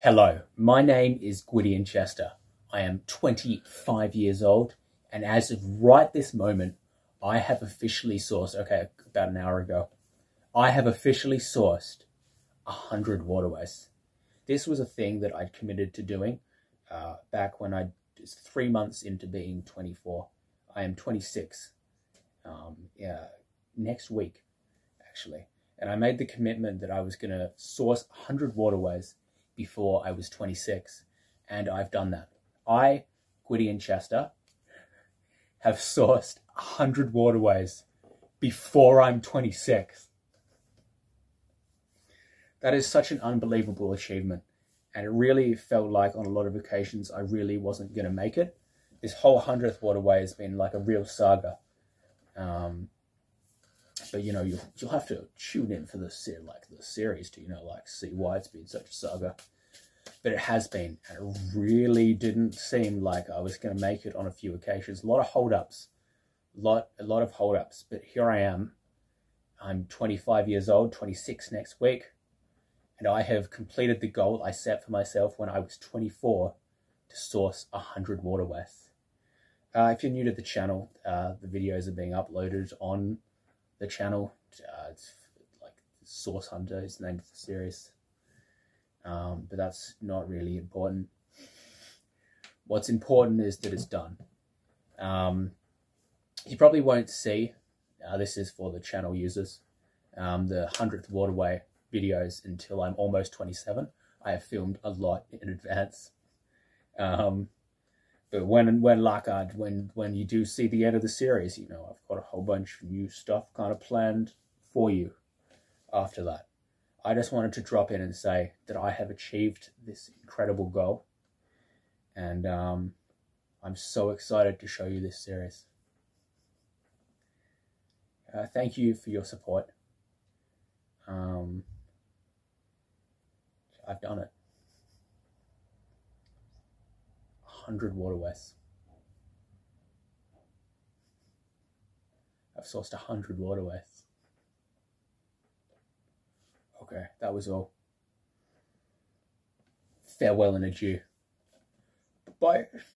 Hello, my name is Gwydion Chester. I am 25 years old, and as of right this moment, I have officially sourced, okay, about an hour ago, I have officially sourced 100 waterways. This was a thing that I'd committed to doing uh, back when I was three months into being 24. I am 26 um, yeah, next week, actually. And I made the commitment that I was going to source 100 waterways before I was 26. And I've done that. I, Gwydion Chester, have sourced 100 waterways before I'm 26. That is such an unbelievable achievement. And it really felt like on a lot of occasions I really wasn't going to make it. This whole 100th waterway has been like a real saga. Um, but you know you'll you'll have to tune in for the ser- like the series to you know like see why it's been such a saga. But it has been, and it really didn't seem like I was going to make it on a few occasions. A lot of holdups, a lot a lot of holdups. But here I am. I'm 25 years old, 26 next week, and I have completed the goal I set for myself when I was 24 to source 100 waterways. Uh, if you're new to the channel, uh, the videos are being uploaded on the channel. Uh, it's like Source Hunter is the name of the series. Um, but that's not really important. What's important is that it's done. Um, you probably won't see, uh, this is for the channel users, um, the 100th Waterway videos until I'm almost 27. I have filmed a lot in advance. Um, but when when Lockhart, when when you do see the end of the series, you know I've got a whole bunch of new stuff kind of planned for you. After that, I just wanted to drop in and say that I have achieved this incredible goal, and um, I'm so excited to show you this series. Uh, thank you for your support. Um, I've done it. 100 waterways. I've sourced 100 waterways. Okay, that was all. Farewell and adieu. Bye.